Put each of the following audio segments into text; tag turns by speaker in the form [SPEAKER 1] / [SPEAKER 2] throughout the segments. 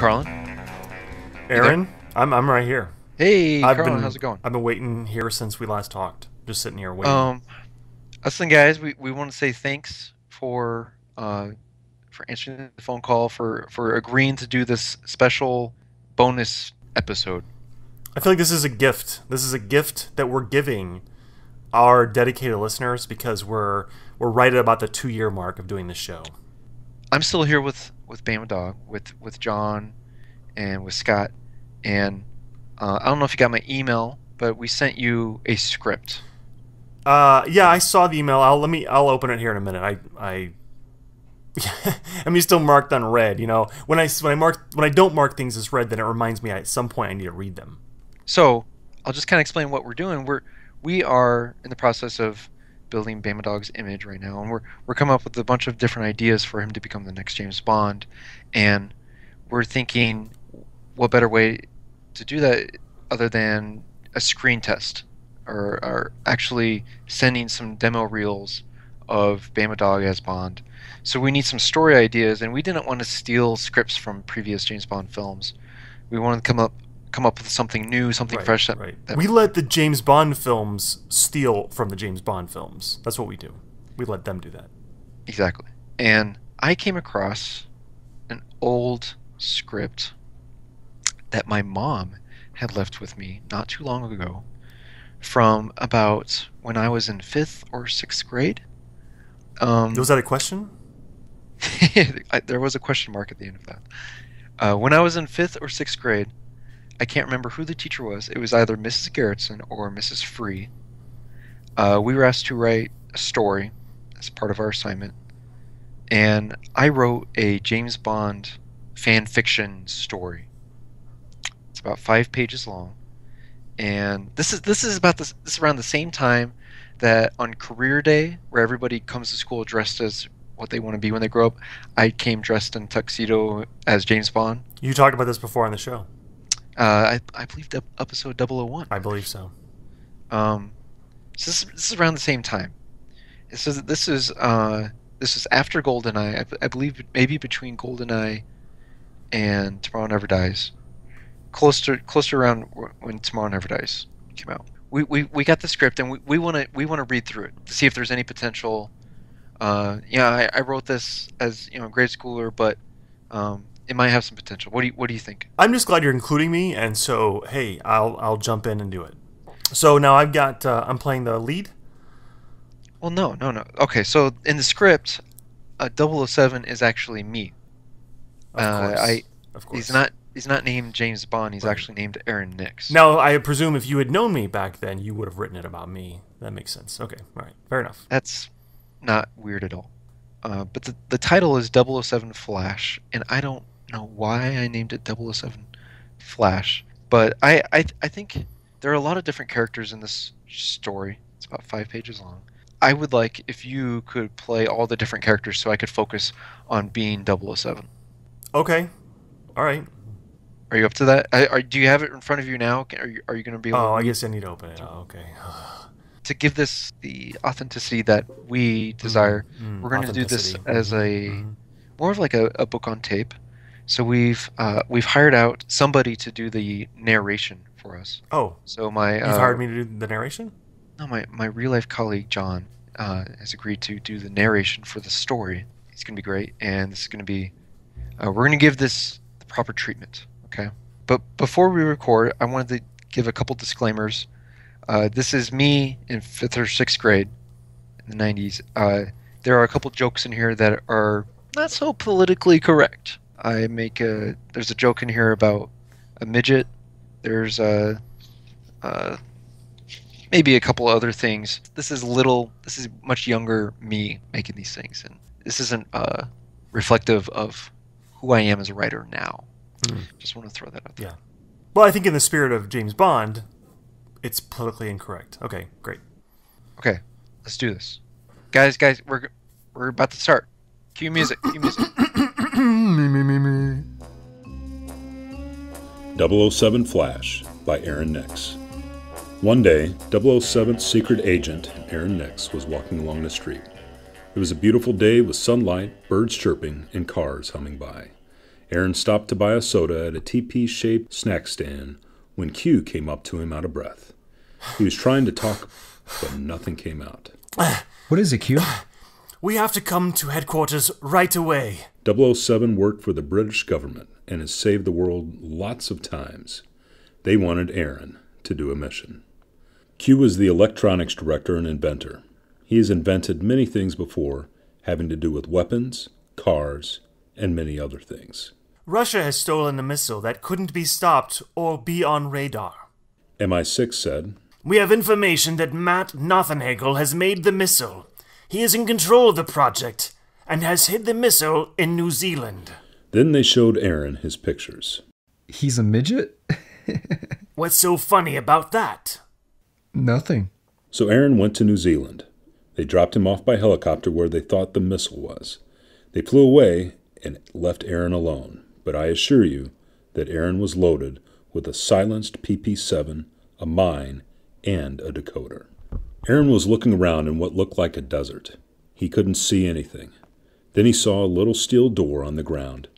[SPEAKER 1] Carlin.
[SPEAKER 2] Aaron, I'm I'm right here.
[SPEAKER 1] Hey,
[SPEAKER 2] I've
[SPEAKER 1] Carlin,
[SPEAKER 2] been,
[SPEAKER 1] how's it going?
[SPEAKER 2] I've been waiting here since we last talked. Just sitting here waiting.
[SPEAKER 1] Um, listen, guys, we, we want to say thanks for uh, for answering the phone call for for agreeing to do this special bonus episode.
[SPEAKER 2] I feel like this is a gift. This is a gift that we're giving our dedicated listeners because we're we're right at about the two year mark of doing this show.
[SPEAKER 1] I'm still here with with Bama Dog, with with John, and with Scott, and uh, I don't know if you got my email, but we sent you a script.
[SPEAKER 2] Uh, yeah, I saw the email. I'll let me. I'll open it here in a minute. I I. I mean, still marked on red. You know, when I when I mark when I don't mark things as red, then it reminds me at some point I need to read them.
[SPEAKER 1] So I'll just kind of explain what we're doing. We're we are in the process of building Bama Dog's image right now, and we're we're coming up with a bunch of different ideas for him to become the next James Bond, and we're thinking, what better way to do that other than a screen test, or, or actually sending some demo reels of Bama Dog as Bond. So we need some story ideas, and we didn't want to steal scripts from previous James Bond films. We wanted to come up come up with something new, something
[SPEAKER 2] Right,
[SPEAKER 1] fresh. That,
[SPEAKER 2] right.
[SPEAKER 1] that-
[SPEAKER 2] We let the James Bond films steal from the James Bond films. That's what we do. We let them do that.
[SPEAKER 1] Exactly. And I came across an old script that my mom had left with me not too long ago from about when I was in fifth or sixth grade. Um,
[SPEAKER 2] Was that a question?
[SPEAKER 1] I, there was a question mark at the end of that. Uh, when I was in fifth or sixth grade, I can't remember who the teacher was. It was either Mrs. Garrettson or Mrs. Free. Uh, we were asked to write a story as part of our assignment, and I wrote a James Bond fan fiction story. It's about five pages long, and this is this is about this this is around the same time that on career day, where everybody comes to school dressed as what they want to be when they grow up, I came dressed in tuxedo as James Bond.
[SPEAKER 2] You talked about this before on the show.
[SPEAKER 1] Uh, I, I believe ep- episode 001.
[SPEAKER 2] I believe so.
[SPEAKER 1] Um, so this, this is around the same time. So this is uh, this is after GoldenEye. I, I believe maybe between GoldenEye and Tomorrow Never Dies. Close to close to around when Tomorrow Never Dies came out. We, we, we got the script and we, we want to we want to read through it to see if there's any potential. Uh, yeah, I, I wrote this as you know a grade schooler, but um, it might have some potential. What do you what do you think?
[SPEAKER 2] I'm just glad you're including me, and so hey, I'll I'll jump in and do it. So now I've got uh, I'm playing the lead.
[SPEAKER 1] Well, no, no, no. Okay, so in the script, uh, 007 is actually me.
[SPEAKER 2] Of
[SPEAKER 1] Uh,
[SPEAKER 2] course,
[SPEAKER 1] I-
[SPEAKER 2] of course.
[SPEAKER 1] He's not. He's not named James Bond. He's
[SPEAKER 2] Right.
[SPEAKER 1] actually named Aaron Nix.
[SPEAKER 2] Now I presume if you had known me back then, you would have written it about me. That makes sense. Okay, all right, fair enough.
[SPEAKER 1] That's not weird at all. Uh, but the, the title is 007 Flash, and I don't know why I named it 007 Flash. But I, I, I think there are a lot of different characters in this story. It's about five pages long. I would like if you could play all the different characters so I could focus on being 007.
[SPEAKER 2] Okay, all right.
[SPEAKER 1] Are you up to that? I, are, do you have it in front of you now? Are you, are you going to be able
[SPEAKER 2] Oh, I guess I need to open it. Oh, okay.
[SPEAKER 1] to give this the authenticity that we desire,
[SPEAKER 2] Mm,
[SPEAKER 1] we're going to do this as a
[SPEAKER 2] Mhm.
[SPEAKER 1] more of like a, a book on tape. So we've uh, we've hired out somebody to do the narration for us.
[SPEAKER 2] Oh,
[SPEAKER 1] So my
[SPEAKER 2] you've
[SPEAKER 1] uh,
[SPEAKER 2] hired me to do the narration.
[SPEAKER 1] no my my real life colleague John uh, has agreed to do the narration for the story. It's going to be great, and this is going to be uh, we're going to give this the proper treatment. Okay, but before we record, I wanted to give a couple disclaimers. Uh, this is me in fifth or sixth grade in the 90s. Uh, there are a couple jokes in here that are not so politically correct. I make a there's a joke in here about a midget. There's a, uh maybe a couple other things. This is little. This is much younger me making these things, and this isn't uh, reflective of who I am as a writer now.
[SPEAKER 2] Hmm.
[SPEAKER 1] Just want to throw that out there.
[SPEAKER 2] Yeah. Well, I think in the spirit of James Bond, it's politically incorrect. Okay, great.
[SPEAKER 1] Okay, let's do this, guys. Guys, we're we're about to start. Cue music. Cue music.
[SPEAKER 3] 007 Flash by Aaron Nix. One day, 007's secret agent, Aaron Nix, was walking along the street. It was a beautiful day with sunlight, birds chirping, and cars humming by. Aaron stopped to buy a soda at a TP shaped snack stand when Q came up to him out of breath. He was trying to talk, but nothing came out.
[SPEAKER 4] What is it, Q?
[SPEAKER 2] We have to come to headquarters right away.
[SPEAKER 3] 007 worked for the British government and has saved the world lots of times. They wanted Aaron to do a mission. Q was the electronics director and inventor. He has invented many things before, having to do with weapons, cars, and many other things.
[SPEAKER 2] Russia has stolen a missile that couldn't be stopped or be on radar.
[SPEAKER 3] MI6 said,
[SPEAKER 2] We have information that Matt Nothnagel has made the missile. He is in control of the project and has hid the missile in New Zealand.
[SPEAKER 3] Then they showed Aaron his pictures.
[SPEAKER 4] He's a midget?
[SPEAKER 2] What's so funny about that?
[SPEAKER 4] Nothing.
[SPEAKER 3] So Aaron went to New Zealand. They dropped him off by helicopter where they thought the missile was. They flew away and left Aaron alone. But I assure you that Aaron was loaded with a silenced PP 7, a mine, and a decoder. Aaron was looking around in what looked like a desert. He couldn't see anything. Then he saw a little steel door on the ground.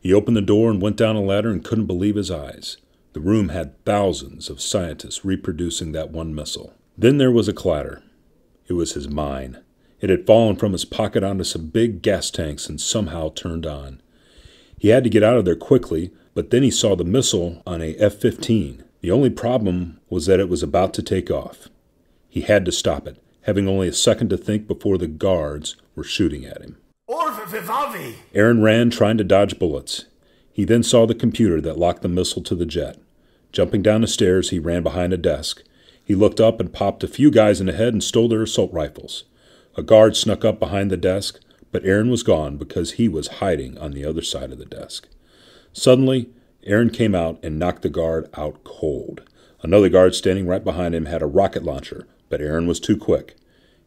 [SPEAKER 3] He opened the door and went down a ladder and couldn't believe his eyes. The room had thousands of scientists reproducing that one missile. Then there was a clatter. It was his mine. It had fallen from his pocket onto some big gas tanks and somehow turned on. He had to get out of there quickly, but then he saw the missile on a F 15. The only problem was that it was about to take off. He had to stop it, having only a second to think before the guards were shooting at him.
[SPEAKER 2] Vivavi!
[SPEAKER 3] Aaron ran, trying to dodge bullets. He then saw the computer that locked the missile to the jet. Jumping down the stairs, he ran behind a desk. He looked up and popped a few guys in the head and stole their assault rifles. A guard snuck up behind the desk, but Aaron was gone because he was hiding on the other side of the desk. Suddenly, Aaron came out and knocked the guard out cold. Another guard standing right behind him had a rocket launcher, but Aaron was too quick.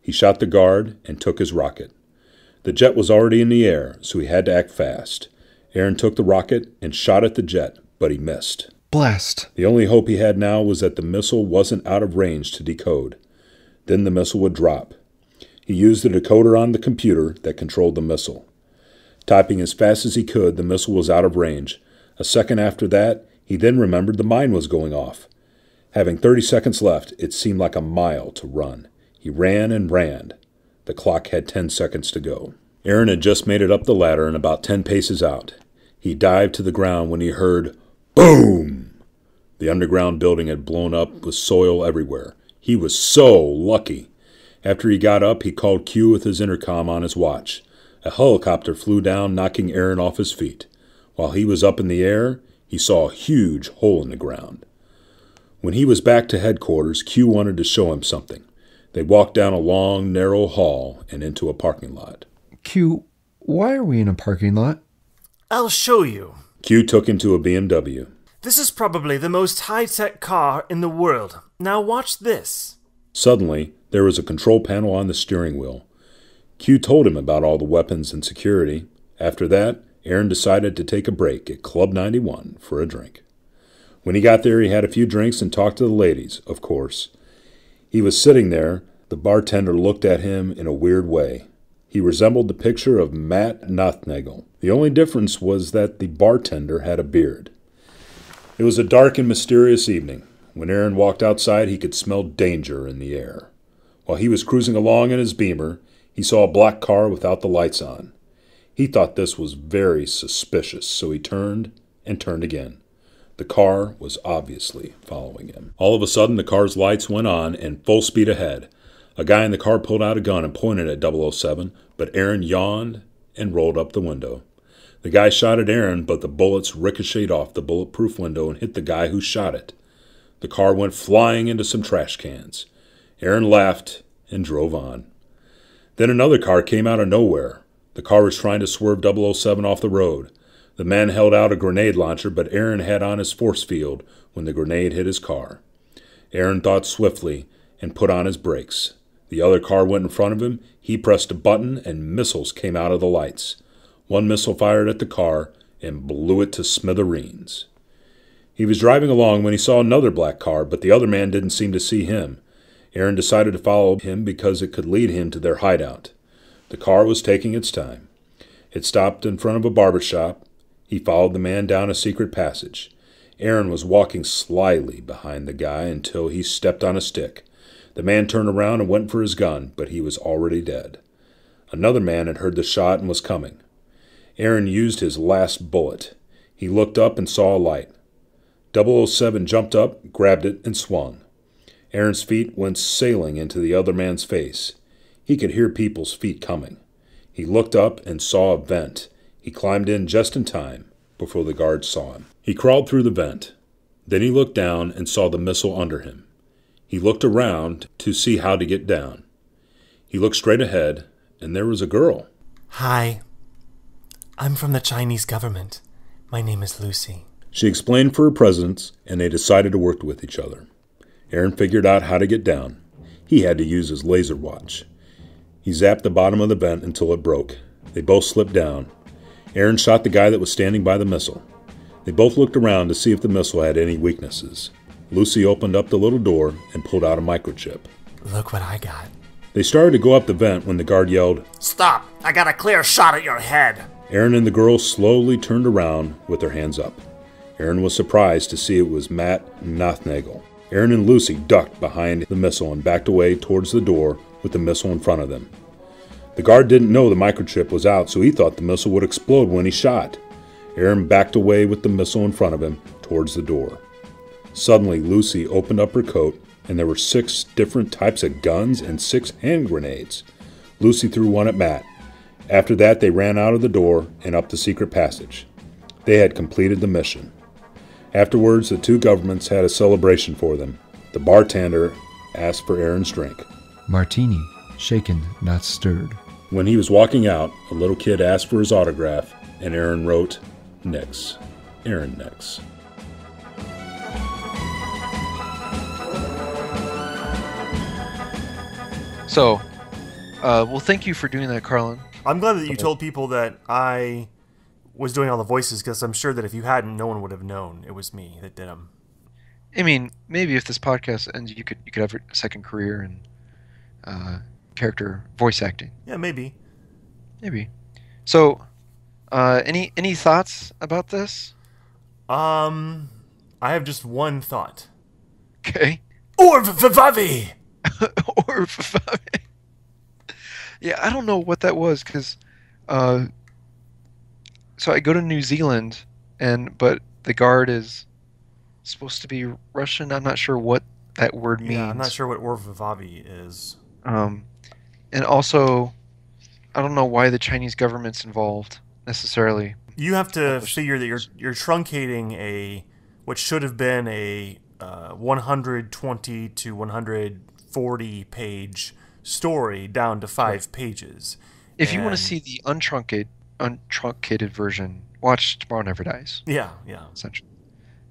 [SPEAKER 3] He shot the guard and took his rocket. The jet was already in the air, so he had to act fast. Aaron took the rocket and shot at the jet, but he missed.
[SPEAKER 4] Blast.
[SPEAKER 3] The only hope he had now was that the missile wasn't out of range to decode. Then the missile would drop. He used the decoder on the computer that controlled the missile. Typing as fast as he could, the missile was out of range. A second after that, he then remembered the mine was going off. Having 30 seconds left, it seemed like a mile to run. He ran and ran. The clock had 10 seconds to go. Aaron had just made it up the ladder and about 10 paces out. He dived to the ground when he heard boom. The underground building had blown up with soil everywhere. He was so lucky. After he got up, he called Q with his intercom on his watch. A helicopter flew down, knocking Aaron off his feet. While he was up in the air, he saw a huge hole in the ground. When he was back to headquarters, Q wanted to show him something. They walked down a long, narrow hall and into a parking lot.
[SPEAKER 4] Q, why are we in a parking lot?
[SPEAKER 2] I'll show you.
[SPEAKER 3] Q took him to a BMW.
[SPEAKER 2] This is probably the most high tech car in the world. Now watch this.
[SPEAKER 3] Suddenly, there was a control panel on the steering wheel. Q told him about all the weapons and security. After that, Aaron decided to take a break at Club 91 for a drink. When he got there, he had a few drinks and talked to the ladies, of course. He was sitting there. The bartender looked at him in a weird way. He resembled the picture of Matt Nothnagel. The only difference was that the bartender had a beard. It was a dark and mysterious evening. When Aaron walked outside, he could smell danger in the air. While he was cruising along in his beamer, he saw a black car without the lights on. He thought this was very suspicious, so he turned and turned again. The car was obviously following him. All of a sudden, the car's lights went on and full speed ahead. A guy in the car pulled out a gun and pointed at 007, but Aaron yawned and rolled up the window. The guy shot at Aaron, but the bullets ricocheted off the bulletproof window and hit the guy who shot it. The car went flying into some trash cans. Aaron laughed and drove on. Then another car came out of nowhere. The car was trying to swerve 007 off the road. The man held out a grenade launcher, but Aaron had on his force field when the grenade hit his car. Aaron thought swiftly and put on his brakes. The other car went in front of him. He pressed a button, and missiles came out of the lights. One missile fired at the car and blew it to smithereens. He was driving along when he saw another black car, but the other man didn't seem to see him. Aaron decided to follow him because it could lead him to their hideout. The car was taking its time. It stopped in front of a barber shop. He followed the man down a secret passage. Aaron was walking slyly behind the guy until he stepped on a stick. The man turned around and went for his gun, but he was already dead. Another man had heard the shot and was coming. Aaron used his last bullet. He looked up and saw a light. 007 jumped up, grabbed it, and swung. Aaron's feet went sailing into the other man's face. He could hear people's feet coming. He looked up and saw a vent. He climbed in just in time before the guards saw him. He crawled through the vent. Then he looked down and saw the missile under him. He looked around to see how to get down. He looked straight ahead, and there was a girl.
[SPEAKER 2] Hi. I'm from the Chinese government. My name is Lucy.
[SPEAKER 3] She explained for her presence, and they decided to work with each other. Aaron figured out how to get down. He had to use his laser watch. He zapped the bottom of the vent until it broke. They both slipped down. Aaron shot the guy that was standing by the missile. They both looked around to see if the missile had any weaknesses. Lucy opened up the little door and pulled out a microchip.
[SPEAKER 2] Look what I got.
[SPEAKER 3] They started to go up the vent when the guard yelled,
[SPEAKER 5] Stop! I got a clear shot at your head!
[SPEAKER 3] Aaron and the girl slowly turned around with their hands up. Aaron was surprised to see it was Matt Nothnagel. Aaron and Lucy ducked behind the missile and backed away towards the door with the missile in front of them. The guard didn't know the microchip was out, so he thought the missile would explode when he shot. Aaron backed away with the missile in front of him towards the door. Suddenly, Lucy opened up her coat, and there were six different types of guns and six hand grenades. Lucy threw one at Matt. After that, they ran out of the door and up the secret passage. They had completed the mission. Afterwards, the two governments had a celebration for them. The bartender asked for Aaron's drink.
[SPEAKER 4] Martini, shaken, not stirred.
[SPEAKER 3] When he was walking out, a little kid asked for his autograph, and Aaron wrote, Nix. Aaron Nix.
[SPEAKER 1] So, uh, well, thank you for doing that, Carlin.
[SPEAKER 2] I'm glad that you told people that I was doing all the voices because I'm sure that if you hadn't, no one would have known it was me that did them.
[SPEAKER 1] I mean, maybe if this podcast ends, you could you could have a second career in uh, character voice acting.
[SPEAKER 2] Yeah, maybe.
[SPEAKER 1] Maybe. So, uh, any any thoughts about this?
[SPEAKER 2] Um, I have just one thought.
[SPEAKER 1] Okay.
[SPEAKER 2] Or Vivavi!
[SPEAKER 1] or yeah, I don't know what that was because, uh, so I go to New Zealand, and but the guard is supposed to be Russian. I'm not sure what that word means.
[SPEAKER 2] Yeah, I'm not sure what Or Vivavi is.
[SPEAKER 1] Um, and also, I don't know why the Chinese government's involved necessarily.
[SPEAKER 2] You have to figure that you're you're truncating a what should have been a uh, 120 to 140 page story down to five pages.
[SPEAKER 1] If you want to see the untruncated untruncated version, watch Tomorrow Never Dies.
[SPEAKER 2] Yeah, yeah.
[SPEAKER 1] essentially.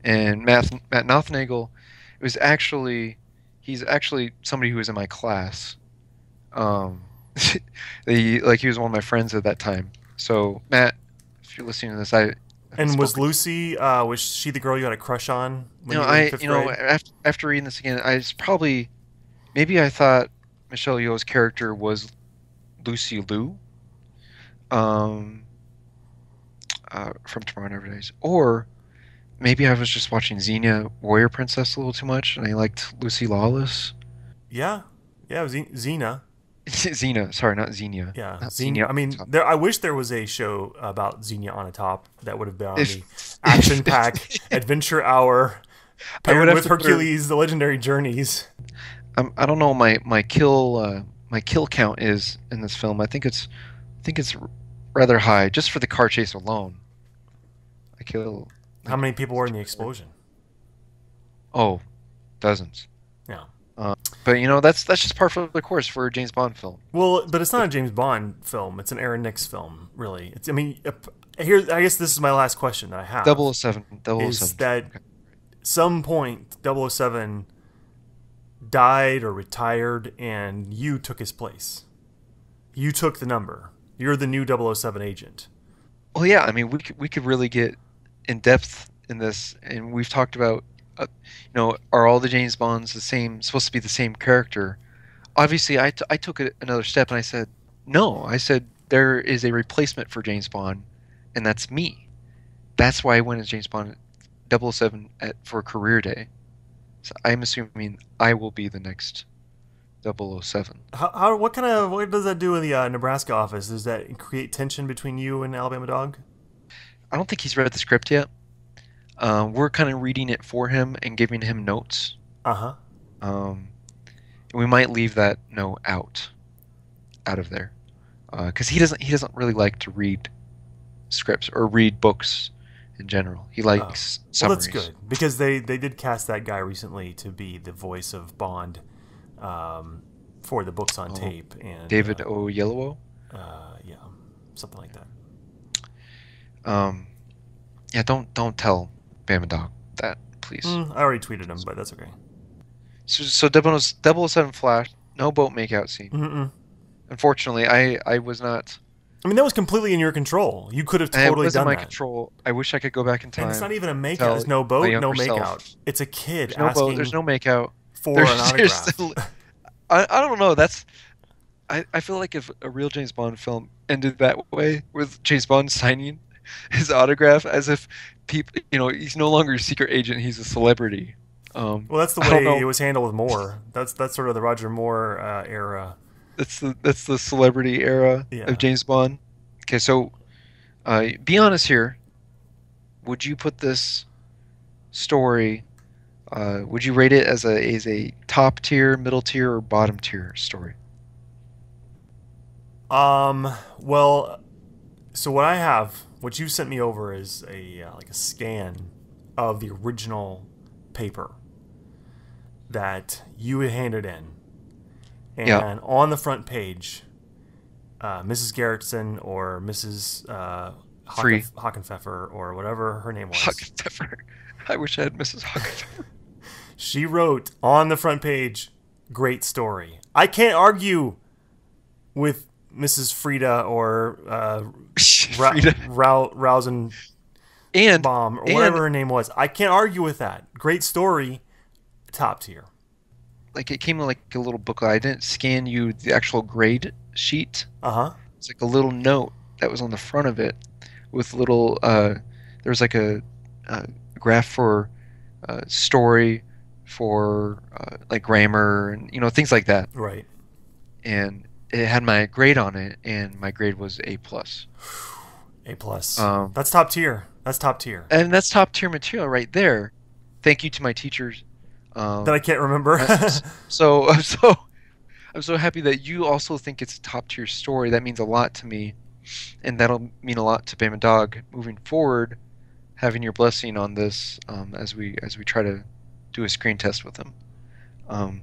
[SPEAKER 1] And Matt Matt Nothnagel was actually he's actually somebody who was in my class. Um, he, like he was one of my friends at that time. So Matt, if you're listening to this, I
[SPEAKER 2] And was Lucy? Uh, was she the girl you had a crush on? When
[SPEAKER 1] you know
[SPEAKER 2] in
[SPEAKER 1] I you know after after reading this again, I was probably maybe I thought Michelle Yeoh's character was Lucy Liu. Um. Uh, from Tomorrow Never Dies, or maybe I was just watching Xenia Warrior Princess a little too much, and I liked Lucy Lawless.
[SPEAKER 2] yeah, yeah. It was Ze- Xena.
[SPEAKER 1] Xena, sorry, not Xenia.
[SPEAKER 2] Yeah,
[SPEAKER 1] Not
[SPEAKER 2] Xenia. I mean, there. I wish there was a show about Xenia on a top that would have been on the action pack adventure hour
[SPEAKER 1] I would
[SPEAKER 2] paired
[SPEAKER 1] have
[SPEAKER 2] with Hercules: The Legendary Journeys.
[SPEAKER 1] Um, I don't know my my kill uh, my kill count is in this film. I think it's I think it's rather high just for the car chase alone. I kill
[SPEAKER 2] How many people were in the explosion?
[SPEAKER 1] oh dozens.
[SPEAKER 2] Yeah.
[SPEAKER 1] But you know that's that's just part of the course for a James Bond film.
[SPEAKER 2] Well, but it's not a James Bond film. It's an Aaron Nix film, really. It's. I mean, here. I guess this is my last question that I have.
[SPEAKER 1] 007, 007.
[SPEAKER 2] is that some point 007 died or retired and you took his place. You took the number. You're the new 007 agent.
[SPEAKER 1] Well, yeah, I mean, we could, we could really get in depth in this, and we've talked about, uh, you know, are all the James Bonds the same, supposed to be the same character? Obviously, I, t- I took it another step and I said, no, I said there is a replacement for James Bond, and that's me. that's why I went as James Bond 007 at, for career day. So I'm assuming I will be the next 007.
[SPEAKER 2] How, how what kind of what does that do in the uh, Nebraska office? Does that create tension between you and Alabama Dog?
[SPEAKER 1] I don't think he's read the script yet. Um, we're kind of reading it for him and giving him notes.
[SPEAKER 2] Uh huh.
[SPEAKER 1] Um, we might leave that note out, out of there, because he doesn't he doesn't really like to read scripts or read books in general. He likes
[SPEAKER 2] Well,
[SPEAKER 1] summaries.
[SPEAKER 2] that's good because they they did cast that guy recently to be the voice of Bond um, for the books on
[SPEAKER 1] Oh,
[SPEAKER 2] tape and
[SPEAKER 1] David
[SPEAKER 2] uh,
[SPEAKER 1] Oyelowo.
[SPEAKER 2] uh, yeah, something like that.
[SPEAKER 1] Um, yeah, don't don't tell Bama Dog that, please.
[SPEAKER 2] Mm, I already tweeted him, but that's okay.
[SPEAKER 1] So, so 007 Flash, no boat makeout scene.
[SPEAKER 2] Mm-mm.
[SPEAKER 1] Unfortunately, I I was not.
[SPEAKER 2] I mean, that was completely in your control. You could have totally done
[SPEAKER 1] my
[SPEAKER 2] that.
[SPEAKER 1] control. I wish I could go back in time.
[SPEAKER 2] And it's not even a makeout. There's no boat, no makeout.
[SPEAKER 1] self.
[SPEAKER 2] It's a kid
[SPEAKER 1] There's no
[SPEAKER 2] asking
[SPEAKER 1] boat. There's no makeout.
[SPEAKER 2] for
[SPEAKER 1] There's,
[SPEAKER 2] an autograph.
[SPEAKER 1] still- I, I don't know. That's I, I feel like if a real James Bond film ended that way with James Bond signing his autograph as if people you know he's no longer a secret agent he's a celebrity. Um,
[SPEAKER 2] well, that's the way it was handled with Moore. That's that's sort of the Roger Moore uh, era.
[SPEAKER 1] that's the that's the celebrity era
[SPEAKER 2] Yeah.
[SPEAKER 1] of James Bond. Okay, so uh, be honest here. Would you put this story? Uh, would you rate it as a as a top tier, middle tier, or bottom tier story?
[SPEAKER 2] Um. Well, so what I have, what you sent me over, is a uh, like a scan of the original paper that you had handed in, and
[SPEAKER 1] Yeah.
[SPEAKER 2] on the front page, uh, Mrs. Garrettson or Mrs. Uh, Hockenpfeffer or whatever her name was.
[SPEAKER 1] Hockenpfeffer. I wish I had Mrs. Hockenpfeffer.
[SPEAKER 2] She wrote on the front page, "Great story." I can't argue with Mrs. Frida or uh, Ra-
[SPEAKER 1] Frida.
[SPEAKER 2] Rau- Rousing
[SPEAKER 1] and
[SPEAKER 2] Bomb or
[SPEAKER 1] and-
[SPEAKER 2] whatever her name was. I can't argue with that. Great story, top tier.
[SPEAKER 1] like it came in like a little booklet. I didn't scan you the actual grade sheet.
[SPEAKER 2] Uh huh.
[SPEAKER 1] It's like a little note that was on the front of it with little. Uh, there was like a, a graph for uh, story, for uh, like grammar, and you know things like that.
[SPEAKER 2] Right.
[SPEAKER 1] And it had my grade on it, and my grade was A plus.
[SPEAKER 2] A plus.
[SPEAKER 1] Um,
[SPEAKER 2] That's top tier. That's top tier.
[SPEAKER 1] And that's top tier material right there. Thank you to my teachers. Um,
[SPEAKER 2] that I can't remember.
[SPEAKER 1] So I'm so I'm so happy that you also think it's a top tier story. That means a lot to me, and that'll mean a lot to Bama Dog moving forward. Having your blessing on this um, as we as we try to do a screen test with him. Um,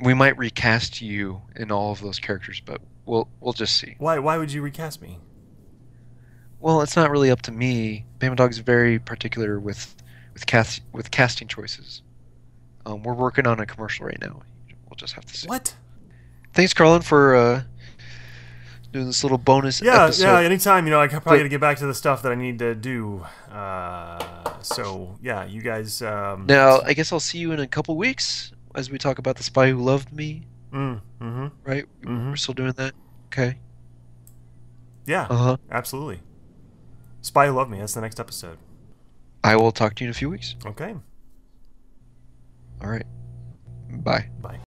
[SPEAKER 1] we might recast you in all of those characters, but we'll we'll just see.
[SPEAKER 2] why? Why would you recast me?
[SPEAKER 1] Well, it's not really up to me. Bama Dog's very particular with with cast with casting choices. Um, we're working on a commercial right now. We'll just have to see.
[SPEAKER 2] What?
[SPEAKER 1] Thanks, Carlin, for uh, doing this little bonus
[SPEAKER 2] Yeah,
[SPEAKER 1] episode.
[SPEAKER 2] yeah. Anytime, you know, I probably got to get back to the stuff that I need to do. Uh, so yeah, you guys. Um,
[SPEAKER 1] Now, I guess I'll see you in a couple weeks as we talk about the spy who loved me.
[SPEAKER 2] Mm, mm-hmm.
[SPEAKER 1] Right?
[SPEAKER 2] Mhm.
[SPEAKER 1] We're still doing that. Okay.
[SPEAKER 2] Yeah,
[SPEAKER 1] Uh huh.
[SPEAKER 2] absolutely. Spy Who Loved Me. That's the next episode.
[SPEAKER 1] I will talk to you in a few weeks.
[SPEAKER 2] Okay.
[SPEAKER 1] All right. Bye.
[SPEAKER 2] Bye.